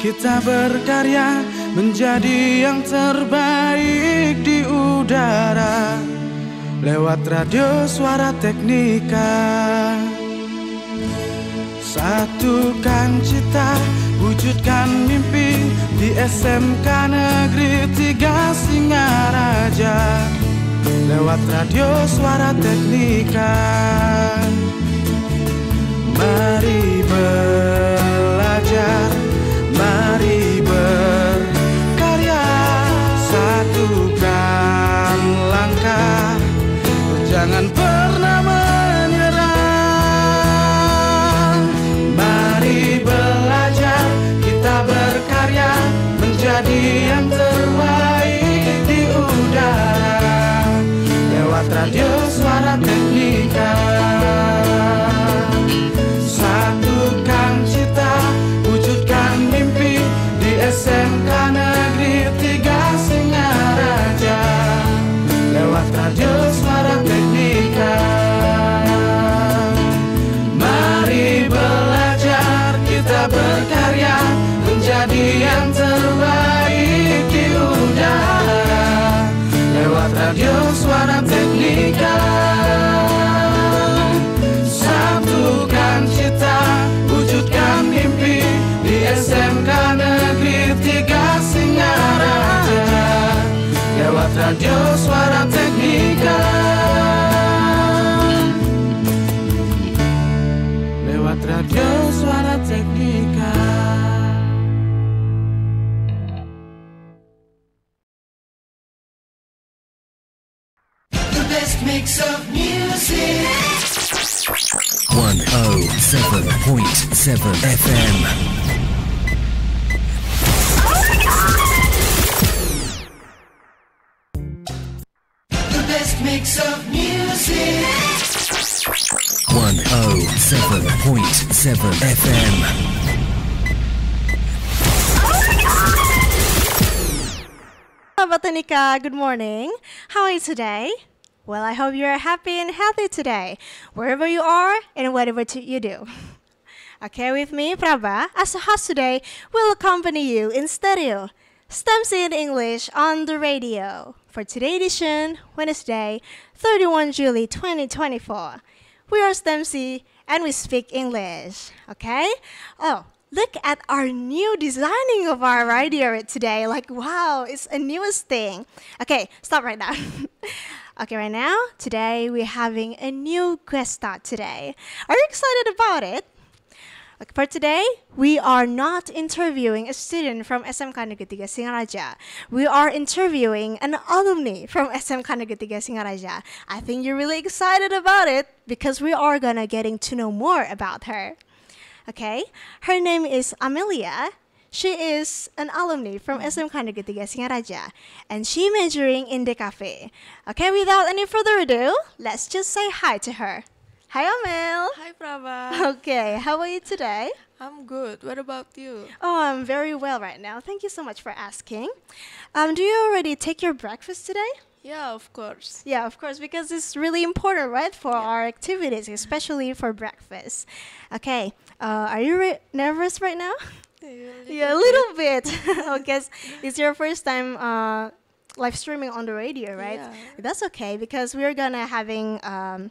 kita berkarya menjadi yang terbaik di udara lewat radio suara teknika. Satukan cita, wujudkan mimpi di SMK Negeri Tiga Singaraja lewat radio suara teknika. Mari belajar, best mix of music. 107.7 FM. The best mix of music. 107.7 FM. Sahabat Tanika, good morning. How are you today? Well, I hope you are happy and healthy today, wherever you are and whatever you do. Okay, with me, Prabha, as a host today, will accompany you in stereo, Stemsi in English on the radio. For today's edition, Wednesday, 31 July 2024. We are Stemsi and we speak English. Okay? Oh, look at our new designing of our radio today. Like, wow, it's a newest thing. Okay, stop right now. okay, right now, today we're having a new guest star today. Are you excited about it? Okay, for today, we are not interviewing a student from SMK Negeri 3 Singaraja. We are interviewing an alumni from SMK Negeri 3 Singaraja. I think you're really excited about it because we are gonna getting to know more about her. Okay, her name is Amelia. She is an alumni from SMK Negeri 3 Singaraja and she majoring in DKV. Okay, without any further ado, let's just say hi to her. Hi Amel. Hi Prabha. Okay, how are you today? I'm good. What about you? Oh, I'm very well right now. Thank you so much for asking. Um, do you already take your breakfast today? Yeah, of course. Yeah, of course, because it's really important, right, for our activities, especially for breakfast. Okay, uh, are you re- nervous right now? yeah, a little bit. Because it's your first time uh, live streaming on the radio, right? Yeah. That's okay because we're gonna having um,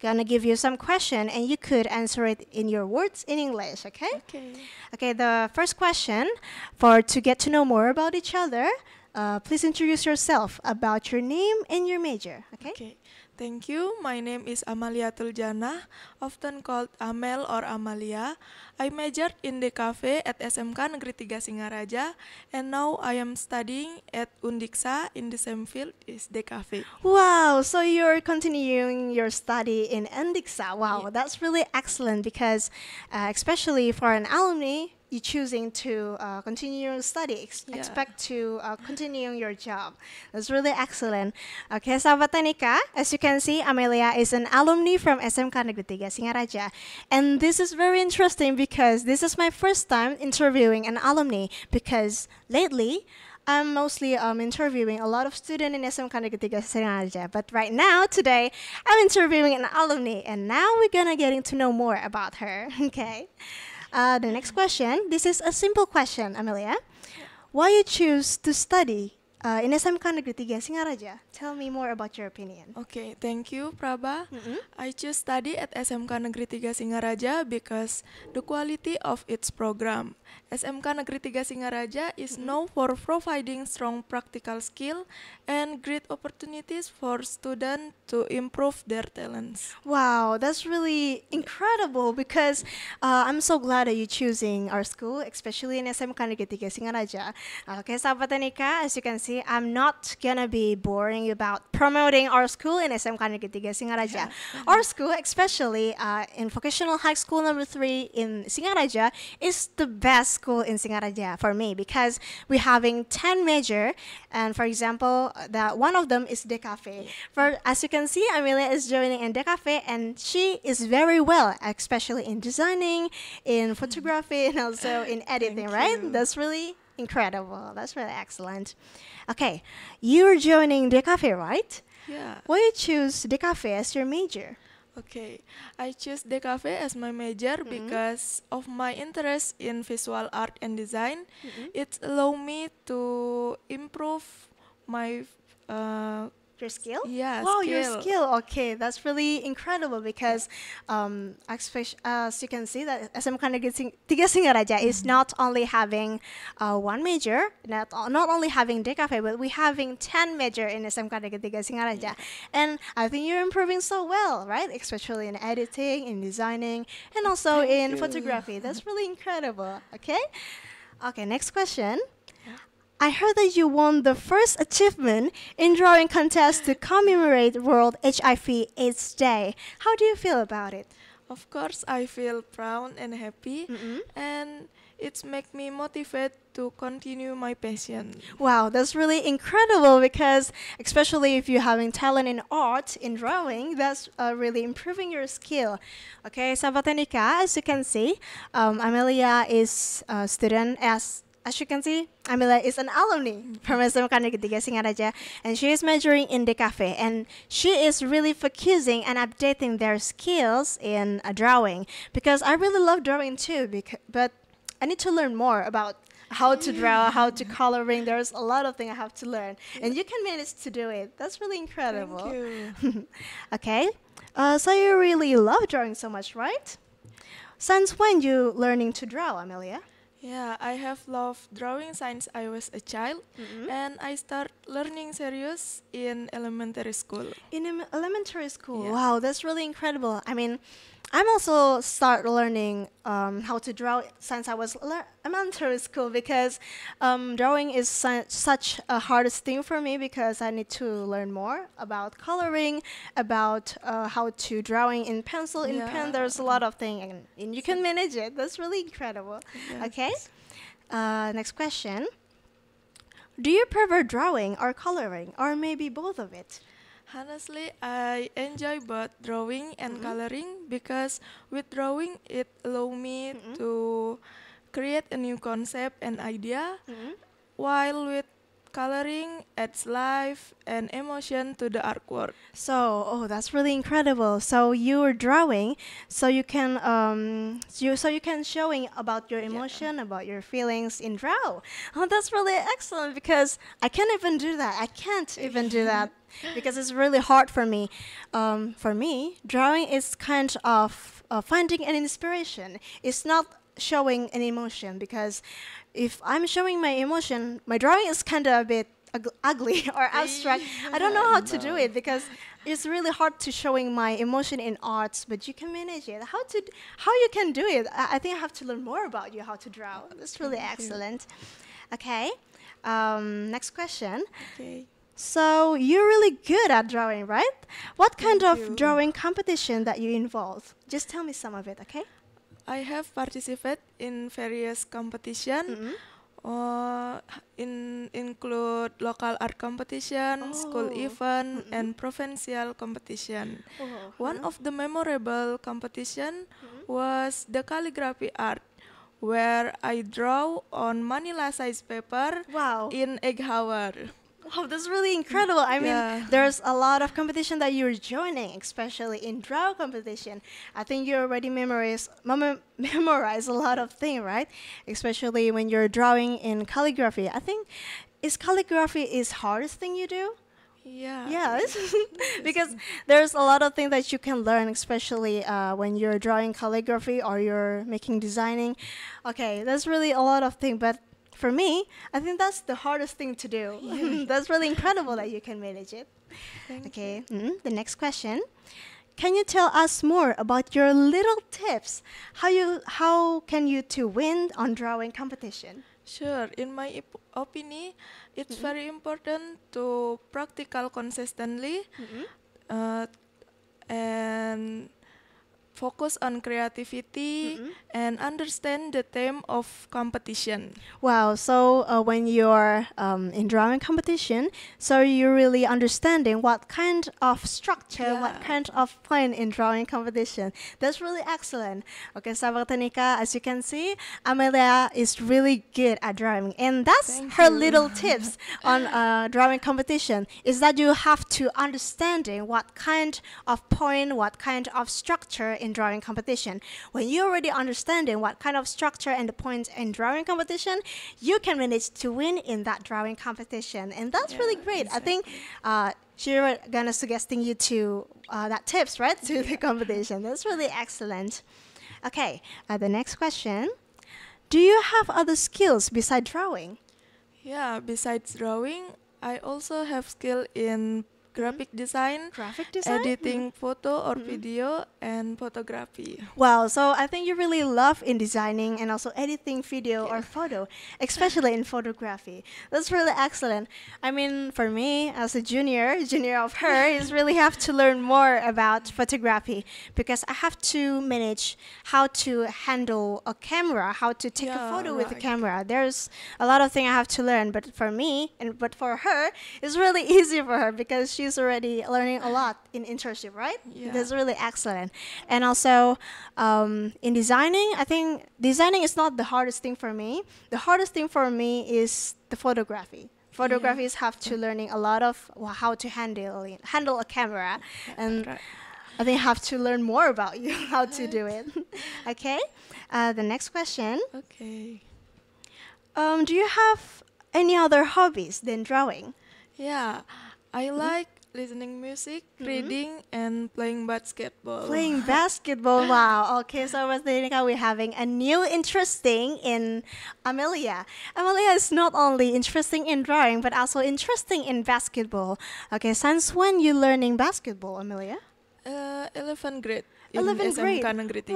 gonna give you some question and you could answer it in your words in English. Okay. Okay. Okay. The first question for to get to know more about each other. Uh, please introduce yourself about your name and your major. Okay. Okay. Thank you. My name is Amalitul Jannah, often called Amel or Amalia. I majored in DKV at SMK Negeri 3 Singaraja and now I am studying at Undiksha in the same field is DKV. Wow, so you're continuing your study in Undiksha. Wow, that's really excellent because, uh, especially for an alumni, you choosing to uh, continue your study, ex- Yeah. expect to uh, continue your job. That's really excellent. Okay, sahabat Tanika, as you can see, Amelia is an alumni from SMK Negeri 3 Singaraja. And this is very interesting because this is my first time interviewing an alumni because lately, I'm mostly um, interviewing a lot of students in SMK Negeri 3 Singaraja. But right now, today, I'm interviewing an alumni, and now we're gonna getting to know more about her. Okay. Uh, the next question. This is a simple question, Amelia. Why you choose to study uh, in SMK Negeri 3 Singaraja? Tell me more about your opinion. Okay, thank you, Prabha. Mm-mm. I choose study at SMK Negeri 3 Singaraja because the quality of its program. SMK Negeri 3 Singaraja is known for providing strong practical skill and great opportunities for students to improve their talents. Wow, that's really incredible because uh, I'm so glad that you're choosing our school, especially in SMK Negeri 3 Singaraja. Okay, sahabat Tanika, as you can see, I'm not gonna be boring about promoting our school in SMK Negeri 3 Singaraja. Our school, especially uh, in Vocational High School number 3 in Singaraja, is the best school in Singaraja for me because we're having 10 major and for example, that one of them is DKV. For as you can see, Amelia is joining in DKV and she is very well, especially in designing, in photography, and also in editing, right? you. That's really incredible. That's really excellent. Okay, you're joining DKV, right? Yeah. Why you choose DKV as your major? Okay, I choose DKV as my major Mm-hmm. because of my interest in visual art and design. It allow me to improve my uh, Your skill? Yeah, Wow, your skill. skill. Okay, that's really incredible because, um, especially, as you can see, that SMK Negeri Sing- Tiga Singaraja is not only having uh, one major, not not only having DKV, but we having ten major in SMK Negeri Tiga Singaraja, and I think you're improving so well, right? Especially in editing, in designing, and also in you. photography. That's really incredible. Okay. Okay. Next question. I heard that you won the first achievement in drawing contest to commemorate World HIV AIDS Day. How do you feel about it? Of course, I feel proud and happy, and it's make me motivate to continue my passion. Wow, that's really incredible because especially if you're having talent in art, in drawing, that's uh, really improving your skill. Okay, Sahabat as you can see, um, Amelia is a student as as you can see, Amelia is an alumni from SMK Negeri 3 Singaraja and she is majoring in DKV and she is really focusing and updating their skills in uh, drawing because I really love drawing too but I need to learn more about how to draw, how to coloring. There's a lot of things I have to learn, and you can manage to do it. That's really incredible. Thank you. okay, uh, so you really love drawing so much, right? Since when you learning to draw, Amelia? Yeah, I have loved drawing since I was a child, mm-hmm. and I start learning serious in elementary school. In em- elementary school. Yeah. Wow, that's really incredible. I mean, I'm also start learning um, how to draw since I was elementary school because um, drawing is su- such a hardest thing for me because I need to learn more about coloring, about uh, how to drawing in pencil, in pen. There's a lot of things, and, and you can manage it. That's really incredible. Okay. Uh, next question. Do you prefer drawing or coloring, or maybe both of it? Honestly, I enjoy both drawing and Mm-hmm. coloring because with drawing it allow me Mm-hmm. to create a new concept and idea, Mm-hmm. while with coloring adds life and emotion to the artwork. So, oh, that's really incredible. So you're drawing, so you can um, you so you can showing about your emotion, about your feelings in draw. Oh, that's really excellent because I can't even do that. I can't even do that because it's really hard for me. Um, for me, drawing is kind of uh, finding an inspiration. It's not showing an emotion because if I'm showing my emotion, my drawing is kind of a bit ug- ugly or abstract. I don't know how to do it because it's really hard to showing my emotion in arts, but you can manage it. How to d- how you can do it? I, I think I have to learn more about you how to draw. That's really excellent. Okay. Um, next question. Okay. So you're really good at drawing, right? What kind Thank of you. drawing competition that you involve? Just tell me some of it, okay? I have participated in various competition. Mm-hmm. Uh, in include local art competition, school Oh. event, and provincial competition. Oh, One of the memorable competition Mm-hmm. was the calligraphy art, where I draw on Manila size paper Wow. in egg hour. Wow, that's really incredible. I mean, Yeah. there's a lot of competition that you're joining, especially in draw competition. I think you already memorize mem- memorize a lot of things, right? Especially when you're drawing in calligraphy. I think is calligraphy is hardest thing you do. Yeah. Yes, because there's a lot of things that you can learn, especially uh, when you're drawing calligraphy or you're making designing. Okay, that's really a lot of things, but for me, I think that's the hardest thing to do. that's really incredible that you can manage it. Thank Okay, mhm. the next question. Can you tell us more about your little tips? How you how can you to win on drawing competition? Sure. In my op- opinion, it's Mm-hmm. very important to practical consistently uh, and focus on creativity Mm-hmm. and understand the theme of competition. Wow. So uh, when you're um, in drawing competition, so you're really understanding what kind of structure, what kind of point in drawing competition. That's really excellent. Okay, sahabat Tenika, as you can see, Amelia is really good at drawing, and that's Thank her you. little tips on uh, drawing competition. Is that you have to understanding what kind of point, what kind of structure in drawing competition. When you already understanding what kind of structure and the points in drawing competition, you can manage to win in that drawing competition, and that's really Yeah, great. I think uh, she's gonna suggesting you to uh, that tips right to the competition. That's really excellent. Okay, uh, the next question. Do you have other skills besides drawing? Yeah, besides drawing, I also have skill in Mm-hmm. graphic design, Graphic design? editing mm-hmm. photo or video, and photography. Wow, so I think you really love in designing and also editing video or photo, especially in photography. That's really excellent. I mean, for me as a junior, junior of her, is really have to learn more about photography because I have to manage how to handle a camera, how to take a Yeah, photo with a right. camera. There's a lot of things I have to learn, but for me and but for her, it's really easy for her because she's already learning a lot in internship, right? Yeah. That's really excellent. And also, um, in designing, I think designing is not the hardest thing for me. The hardest thing for me is the photography. Photographers have to learning a lot of wha- how to handle handle a camera, and Right. I think have to learn more about you how to do it. okay. Uh, the next question: Okay. um, Do you have any other hobbies than drawing? Yeah, I Mm-hmm. like listening music, reading, and playing basketball. Playing basketball. Wow. Okay, so with Danica, we're having a new interesting in Amelia. Amelia is not only interesting in drawing, but also interesting in basketball. Okay, since when you learning basketball, Amelia? Uh, 11th grade. In 11th grade.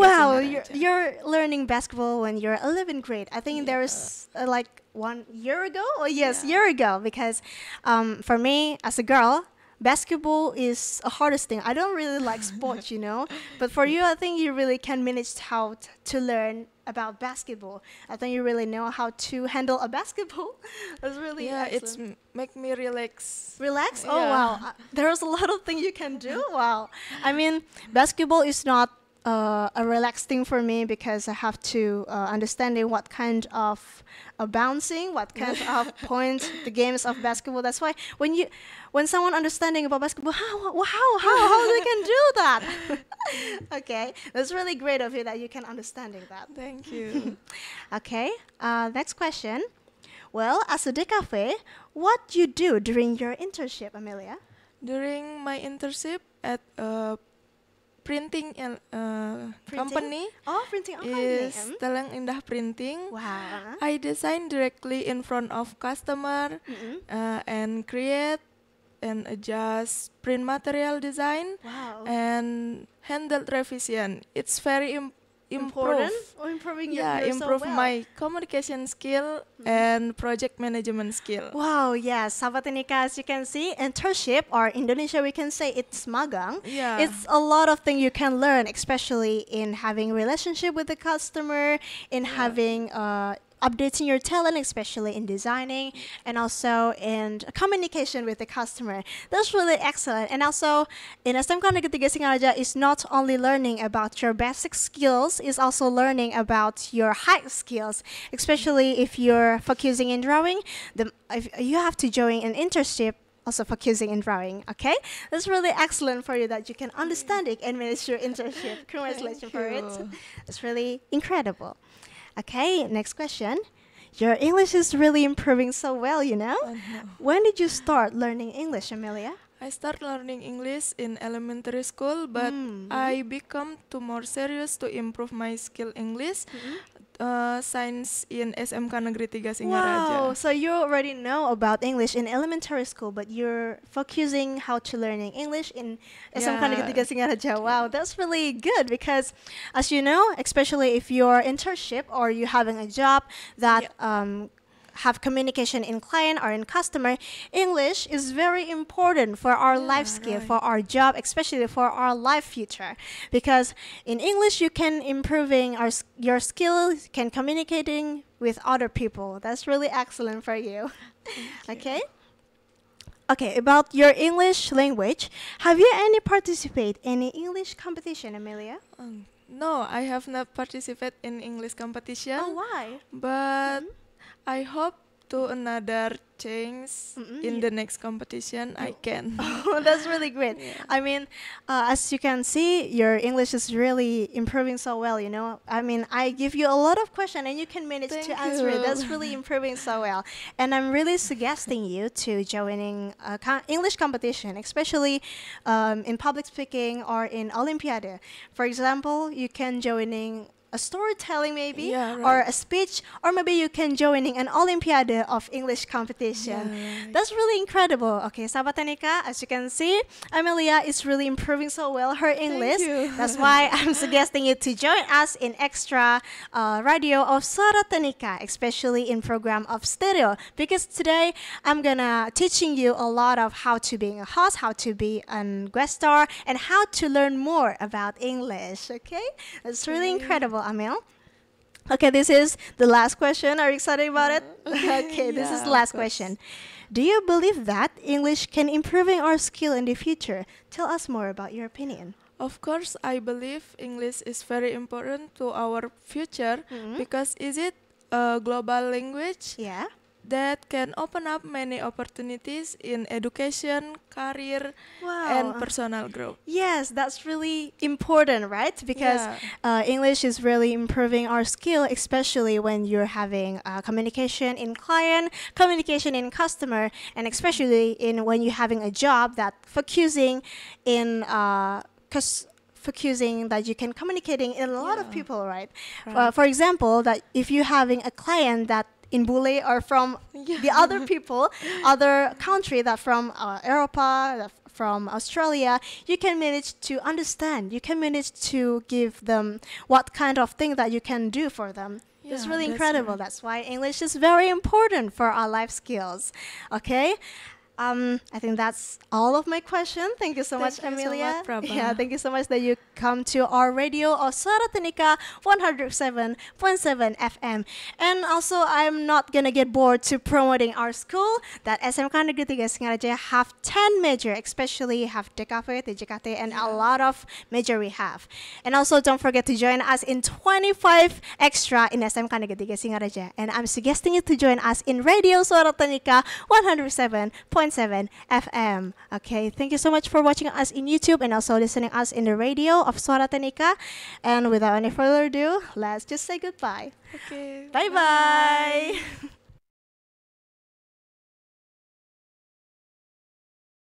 Wow, you're, you're learning basketball when you're 11th grade. I think there's uh, like one year ago. Oh yes, Yeah. year ago. Because um, for me as a girl, basketball is a hardest thing. I don't really like sports, you know. But for you, I think you really can manage how t- to learn about basketball. I think you really know how to handle a basketball. That's really yeah, it's excellent. m- make me relax. Relax? Oh Yeah. wow. Uh, there's a lot of things you can do. Wow. I mean, basketball is not uh, a relaxed thing for me because I have to uh, understanding what kind of uh, bouncing, what kind of points the games of basketball. That's why when you when someone understanding about basketball, how how how how, they can do that? okay, that's really great of you that you can understanding that. Thank you. Okay, uh, next question. Well, as a DKV, what do you do during your internship, Amelia? During my internship at a printing and uh, company Oh, printing is company. Teleng Indah Printing. Wow. I design directly in front of customer Mm-mm. uh, and create and adjust print material design Wow. and handle revision. It's very Important. Improve. Oh, improving your, Yeah, your so improve well. my communication skill and project management skill. Wow, yes, Sahabat Nika, as you can see, internship or Indonesia we can say it's magang. Yeah. It's a lot of things you can learn, especially in having relationship with the customer, in having uh, updating your talent, especially in designing and also in communication with the customer. That's really excellent. And also in SMK Negeri Singaraja is not only learning about your basic skills, is also learning about your high skills, especially if you're focusing in drawing. The, if you have to join an internship also focusing in drawing. Okay, that's really excellent for you that you can understand it and manage your internship. Congratulations for it. It's really incredible. Okay, next question. Your English is really improving so well, you know. When did you start learning English, Amelia? I start learning English in elementary school, but Mm. I become too more serious to improve my skill English. Uh, science in SMK Negeri 3 Singaraja. Wow, so you already know about English in elementary school, but you're focusing how to learning English in SMK Negeri Yeah. 3 Singaraja. Wow, that's really good because, as you know, especially if you're internship or you're having a job that um, have communication in client or in customer, English is very important for our life skill, right. for our job, especially for our life future. Because in English, you can improving our, your skill, can communicating with other people. That's really excellent for you. okay. Okay, about your English language, have you any participate in any English competition, Amelia? Um, no, I have not participated in English competition, Oh, why? but I hope to another chance Mm-mm, in the next competition I can. Oh, that's really great. I mean, uh, as you can see, your English is really improving so well. You know, I mean, I give you a lot of questions and you can manage to Thank answer it. That's really improving so well. And I'm really suggesting you to joining a English competition, especially um, in public speaking or in Olympiad. For example, you can joining a storytelling maybe Yeah, or a speech or maybe you can joining an Olympiad of English competition. Yeah, right. That's really incredible. Okay, Sahabat Tanika, as you can see, Amelia is really improving so well her English. you. That's why I'm suggesting you to join us in extra uh, radio of Suara Tanika, especially in program of stereo. Because today I'm gonna teaching you a lot of how to being a host, how to be an guest star, and how to learn more about English. Okay, that's really incredible, Amel. Okay, this is the last question. Are you excited about it? Okay, this is the last question. Do you believe that English can improving our skill in the future? Tell us more about your opinion. Of course, I believe English is very important to our future Mhm. because is it a global language Yeah. That can open up many opportunities in education, career, and personal growth. Yes, that's really important, right? Because Yeah. uh, English is really improving our skill, especially when you're having uh, communication in client, communication in customer, and especially in when you're having a job that focusing in uh, focusing that you can communicating in a lot of people, right? Uh, Right. for example, that if you're having a client that in Bule or from the other people, other country that from uh, Europa, that from Australia, you can manage to understand. You can manage to give them what kind of thing that you can do for them. it's really that's incredible. right. That's why English is very important for our life skills. Okay. Um, I think that's all of my question. Thank you so Thank much, you so Amelia. much, yeah, thank you so much that you come to our radio of Suara Tenika 107.7 FM. And also, I'm not gonna get bored to promoting our school that SMK Negeri 3 Singaraja have 10 major, especially have DKV, TJKT, and a lot of major we have. And also, don't forget to join us in 25 extra in SMK Negeri 3 Singaraja. And I'm suggesting you to join us in Radio Suara Tenika 107.7 FM. Okay, thank you so much for watching us in YouTube and also listening us in the radio of Suara Tenika. And without any further ado, let's just say goodbye. Okay. Bye bye.